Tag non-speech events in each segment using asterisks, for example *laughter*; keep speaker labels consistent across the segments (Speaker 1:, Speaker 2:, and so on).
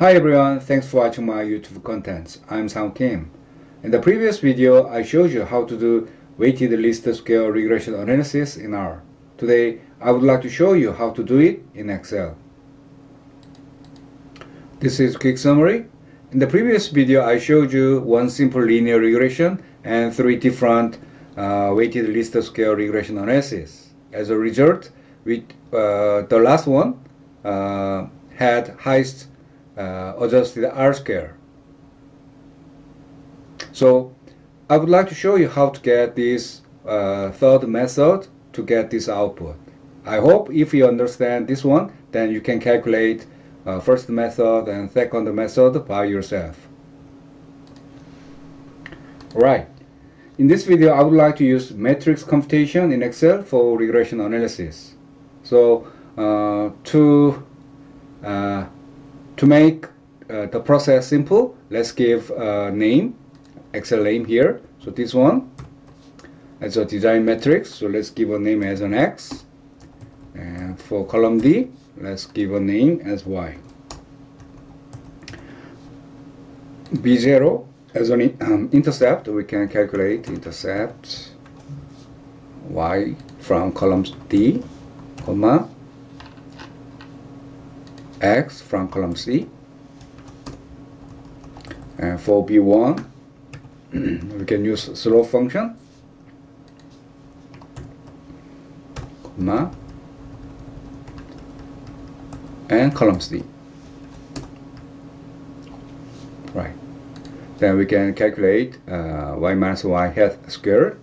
Speaker 1: Hi everyone, thanks for watching my YouTube contents. I'm Sang Kim. In the previous video, I showed you how to do weighted least square regression analysis in R. Today, I would like to show you how to do it in Excel. This is quick summary. In the previous video, I showed you one simple linear regression and three different uh, weighted least square regression analysis. As a result, uh, the last one uh, had highest uh, adjusted R square. So I would like to show you how to get this uh, third method to get this output. I hope if you understand this one, then you can calculate uh, first method and second method by yourself. Right. in this video I would like to use matrix computation in Excel for regression analysis. So uh, to uh, to make uh, the process simple, let's give a name, Excel name here. So this one as a design matrix. So let's give a name as an X. And for column D, let's give a name as Y. B0 as an um, intercept, we can calculate intercept Y from columns D, comma x from column C. And for B1, *clears throat* we can use slope function, comma, and column C. Right. Then we can calculate uh, y minus y hat squared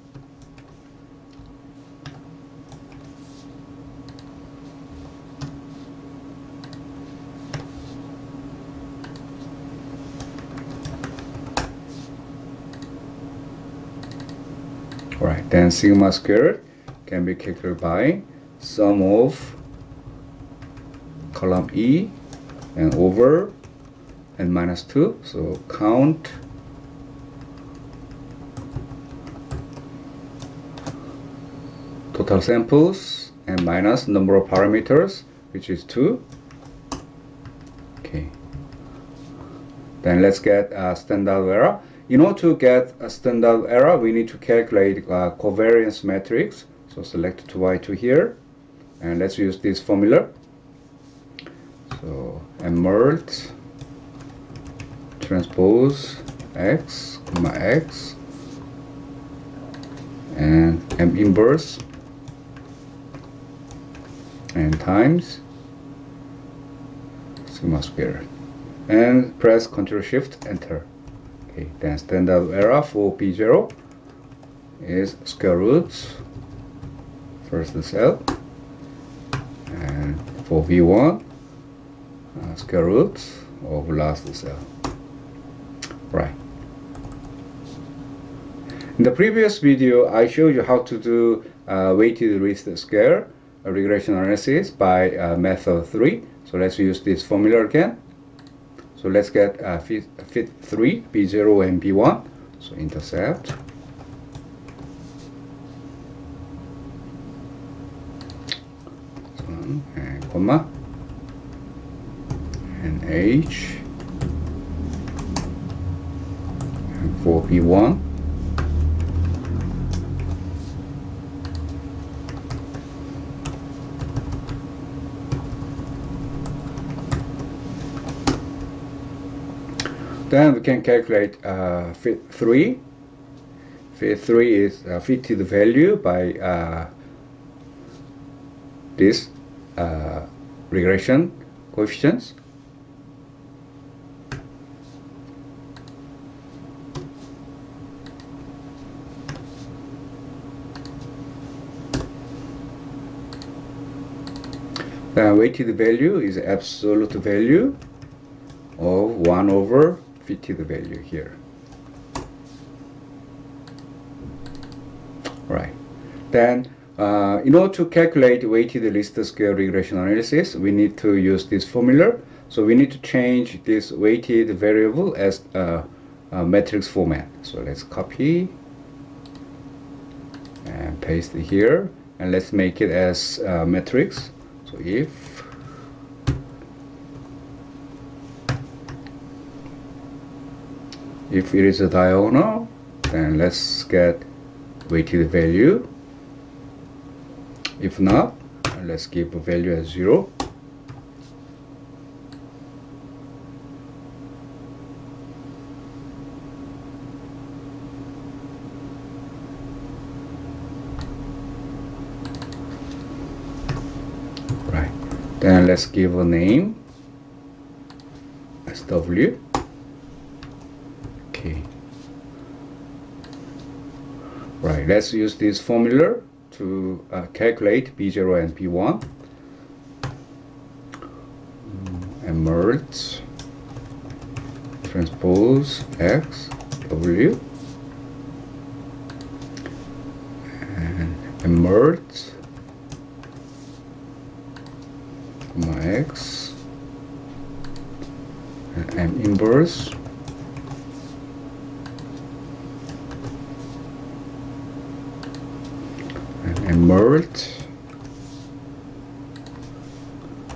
Speaker 1: Right, then sigma squared can be calculated by sum of column E and over and minus 2. So count total samples and minus number of parameters which is 2. Okay. Then let's get a standard error. In order to get a standard error, we need to calculate a covariance matrix. So select 2y2 here, and let's use this formula. So emerge transpose x comma x and m inverse and times sigma square and press Ctrl Shift Enter. Okay, then standard error for B0 is square roots first cell and for B1 uh, square roots of last cell. Right. In the previous video I showed you how to do uh, weighted least square regression analysis by uh, method 3 so let's use this formula again so let's get uh, fit, fit 3, B0 and B1. So intercept. And comma and H and 4P1 Then we can calculate uh, fit 3. Fit 3 is uh, fitted value by uh, this uh, regression coefficients. The weighted value is absolute value of 1 over fitted the value here. Right. Then, uh, in order to calculate weighted least square regression analysis, we need to use this formula. So we need to change this weighted variable as a, a matrix format. So let's copy and paste it here. And let's make it as a matrix. So if if it is a diagonal then let's get weighted value. If not let's give a value as 0 right. Then let's give a name. SW okay right let's use this formula to uh, calculate B0 and B1 and merge transpose X W. And merge comma X. And M inverse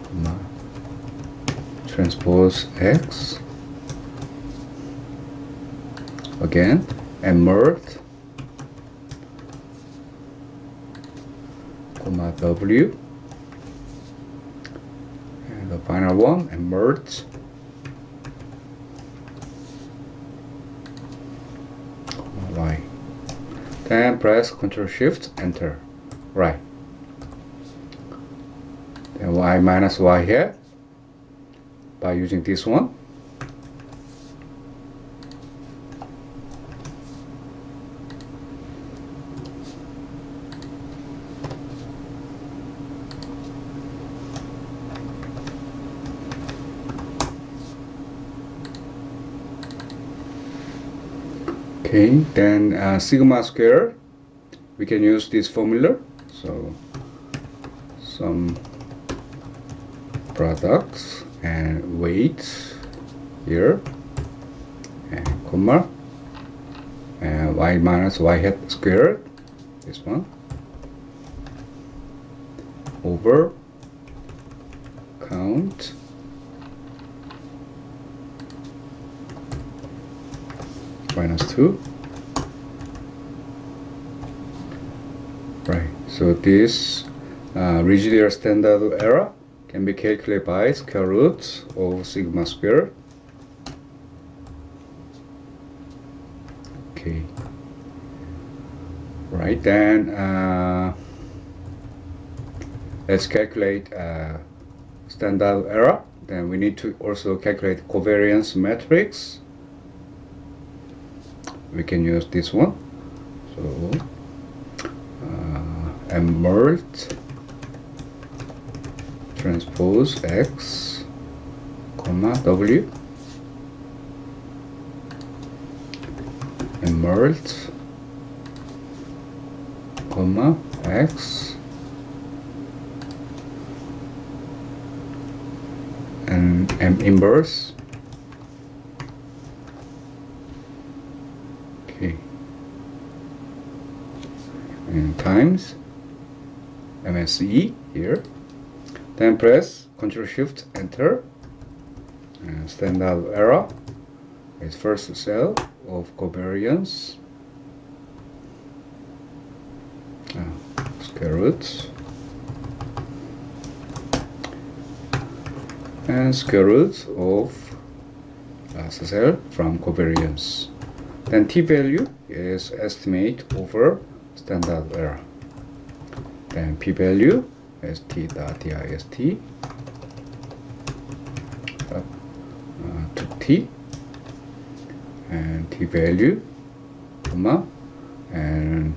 Speaker 1: comma, transpose X? Again. Merge comma W. And the final one and merge comma Y. Then press Ctrl Shift Enter right. Then Y minus Y here by using this one. Okay then uh, sigma square we can use this formula so sum products and weight here. And comma and y minus y hat squared this one. Over. Count. Minus 2 right. So this uh, standard error can be calculated by square root of sigma square. Okay. Right then uh, let's calculate uh, standard error then we need to also calculate covariance matrix. We can use this one. So merge transpose x comma w. And merge comma x. And m inverse. Okay. And times MSE here. Then press Ctrl Shift Enter. And standard error is first cell of covariance. Uh, square root and square root of last cell from covariance. Then t value is estimate over standard error then p value is t dot dist up uh, to t. And t value comma and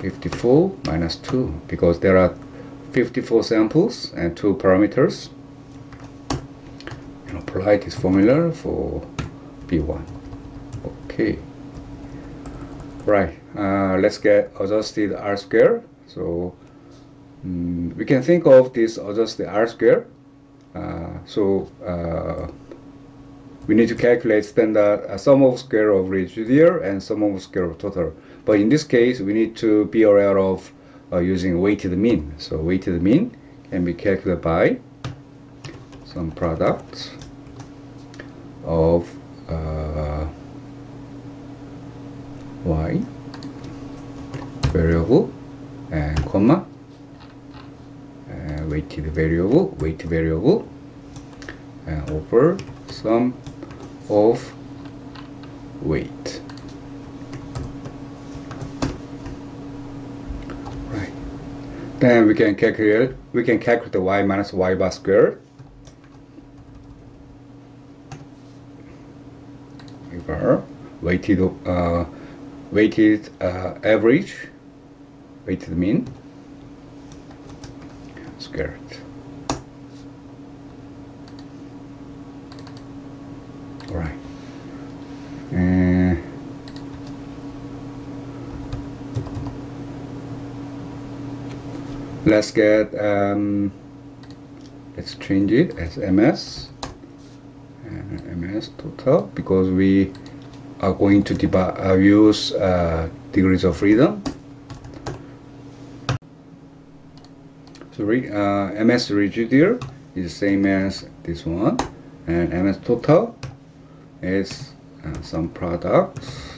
Speaker 1: 54 minus 2 because there are 54 samples and two parameters. And apply this formula for b1 okay. Right uh, let's get adjusted r square so um, we can think of this as just the R square. Uh, so uh, we need to calculate standard uh, sum of square of residual and sum of square of total. But in this case, we need to be aware of uh, using weighted mean. So weighted mean can be calculated by sum product of uh, y variable comma uh, weighted variable weight variable uh, over sum of weight. Right. Then we can calculate we can calculate the y minus y bar squared bar weighted uh, weighted uh, average weighted mean all right and let's get um, let's change it as ms and ms total because we are going to uh, use uh, degrees of freedom so uh, ms residual is same as this one and ms total is uh, sum products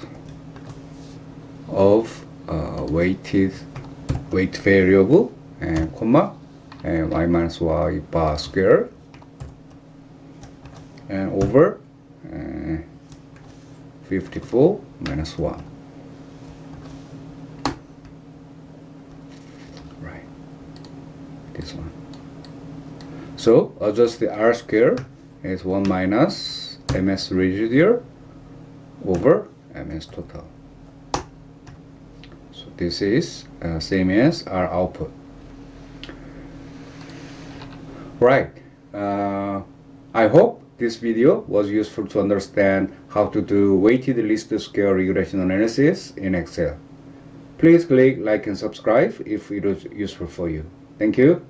Speaker 1: of uh, weighted weight variable and comma and y minus y bar square and over uh, 54 minus 1 right this one so adjust the r square is 1 minus ms residual over ms total so this is uh, same as our output right uh, I hope this video was useful to understand how to do weighted least square regression analysis in Excel. Please click like and subscribe if it was useful for you. Thank you.